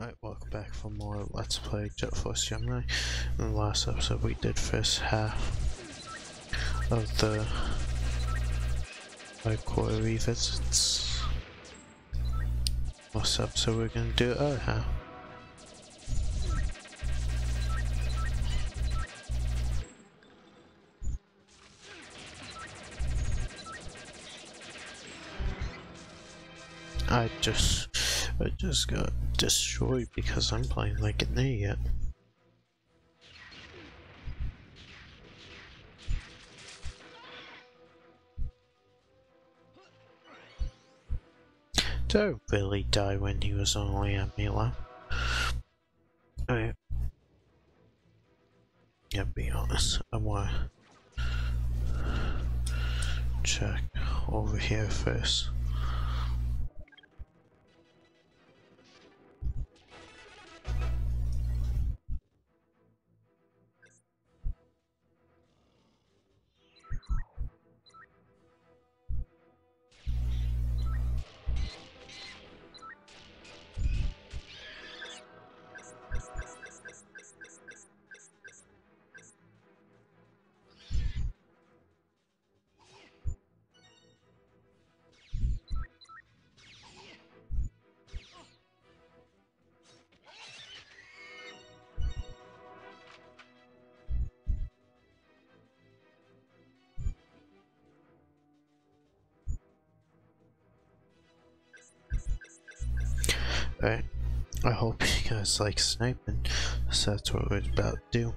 Alright, welcome back for more Let's Play Jet Force Gemini. In the last episode we did first half of the five quarter revisits. Last episode we're gonna do other half. I just I just got destroyed because I'm playing like an idiot. Don't really die when he was only at Mila. Alright. Yeah, be honest. I wanna check over here first. Right. I hope you guys like sniping, so that's what we're about to do.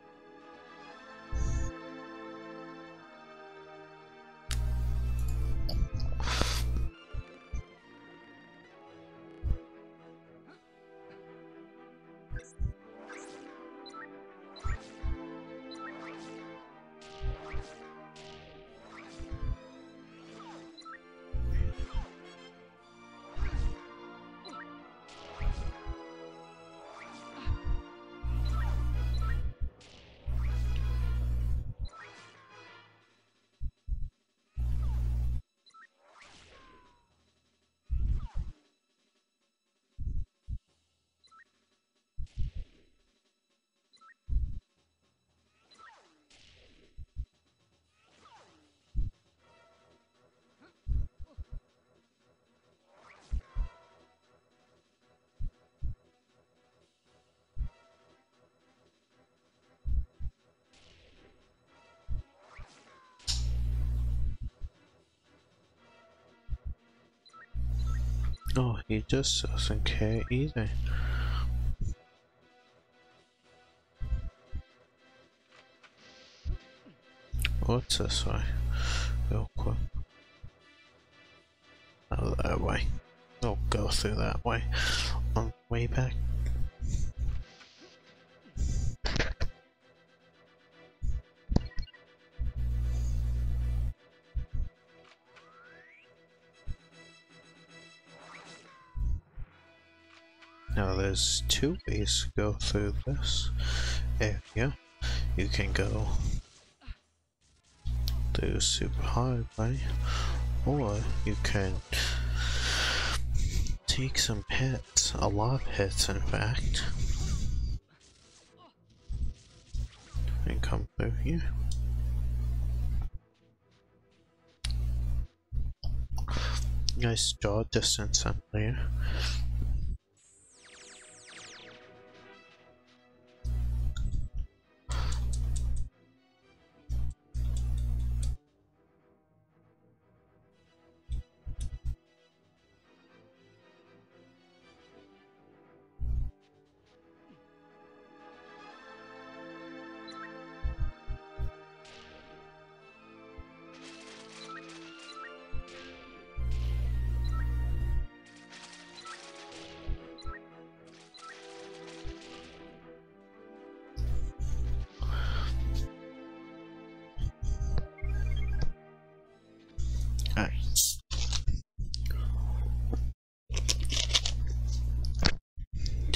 Oh, he just doesn't care either. What's this way? Real quick. Oh, that way. I'll go through that way. On the way back. There's two ways to go through this area. You can go through super hard way, or you can take some hits, a lot of hits in fact, and come through here. Nice jaw distance up there.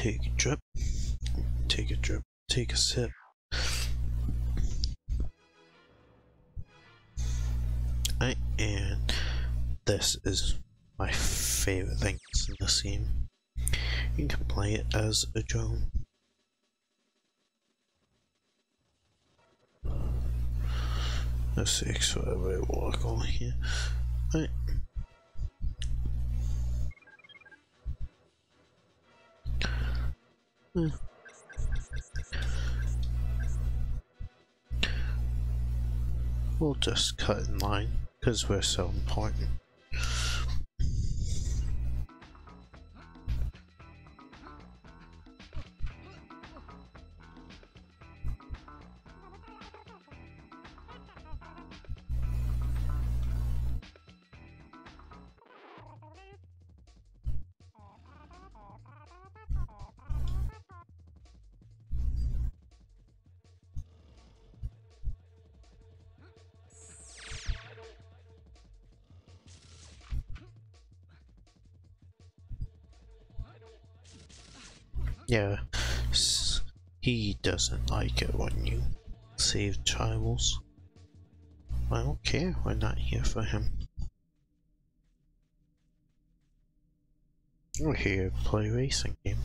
Take a drip. Take a drip. Take a sip. I, and this is my favorite thing in this game. You can play it as a drone. Let's see so I walk on here. Right. Hmm. We'll just cut in line because we're so important. Yeah, he doesn't like it when you save tribals. I don't care, we're not here for him. We're here to play racing game.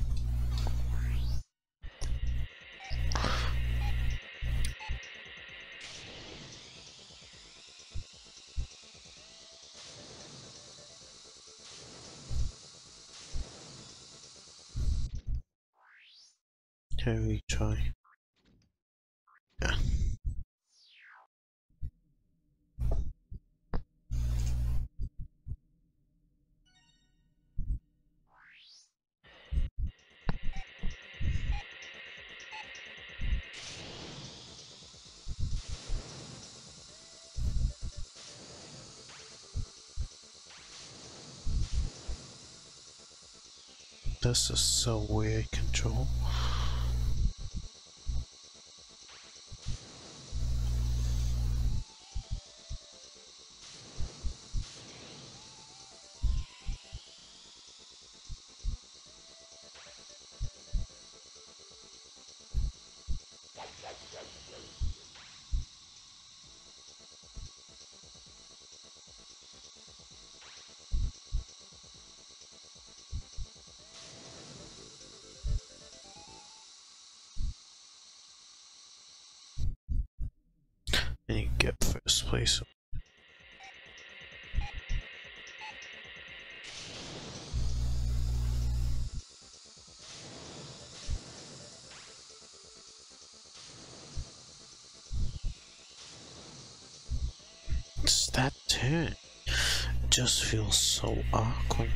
This is so weird control. And you get first place. It's that turn. It just feels so awkward.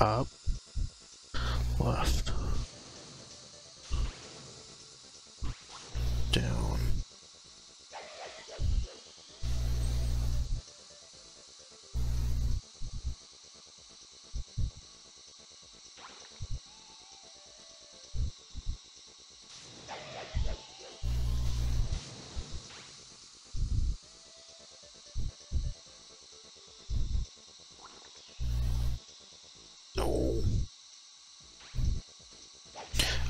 Up,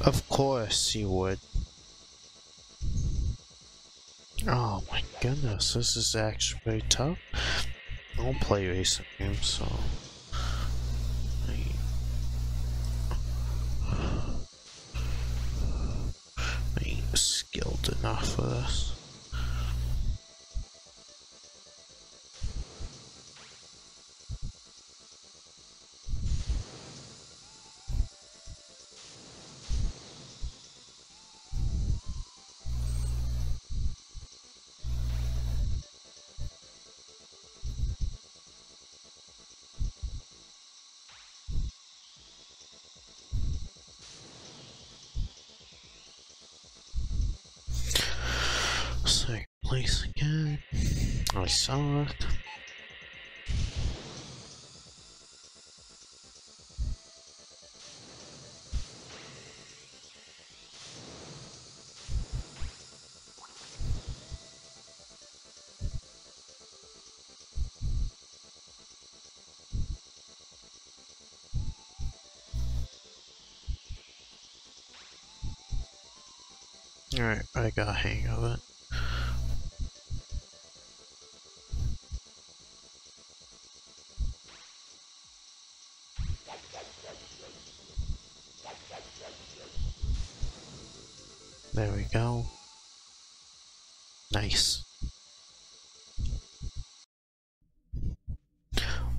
Of course you would. Oh my goodness, this is actually tough. I don't play racing games, so... I... Ain't skilled enough for this. Place again. I saw it. Alright, I got a hang of it. There we go. Nice.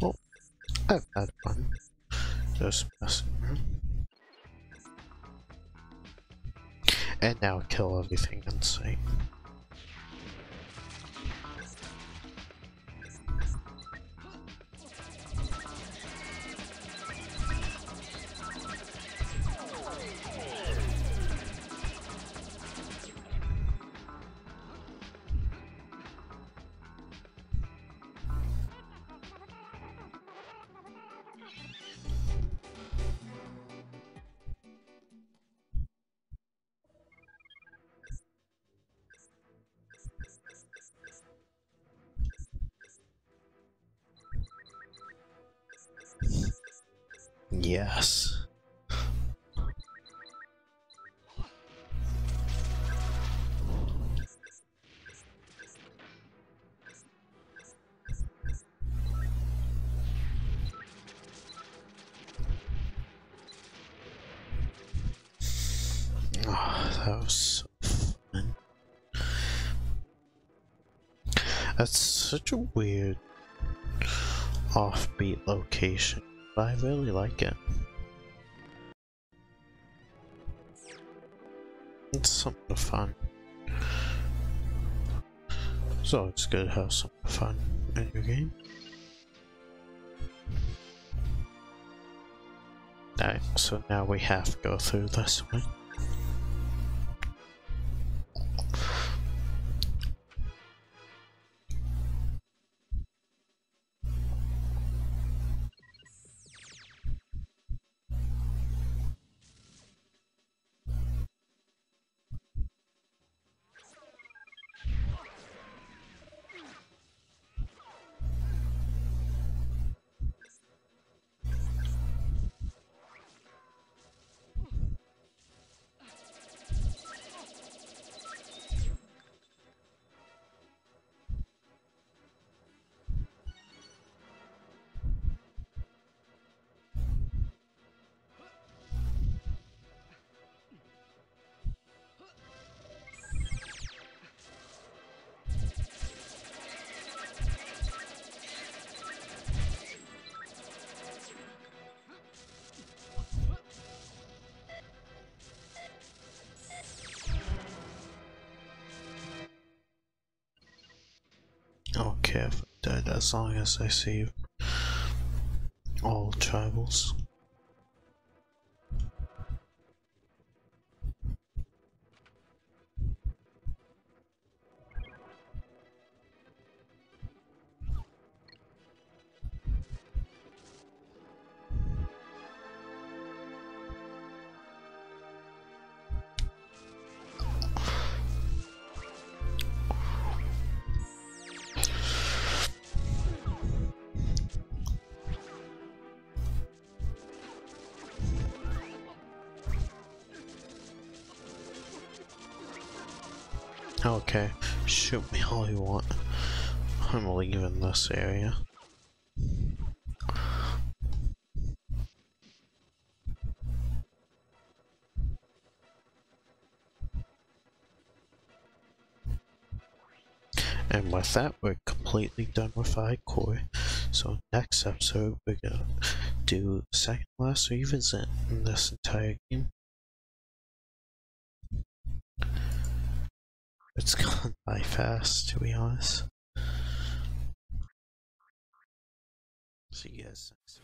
Well, I've had fun. Just messing around. And now kill everything in sight. Yes. Oh, that was so fun. That's such a weird offbeat location but I really like it. It's something fun. So it's good to have some fun in your game. Alright, so now we have to go through this one. Okay, if I'm dead as long as I save all tribals. Okay, shoot me all you want. I'm leaving this area. And with that, we're completely done with Ichor. So next episode, we're gonna do second last revisit in this entire game. It's gone by fast, to be honest. See you guys next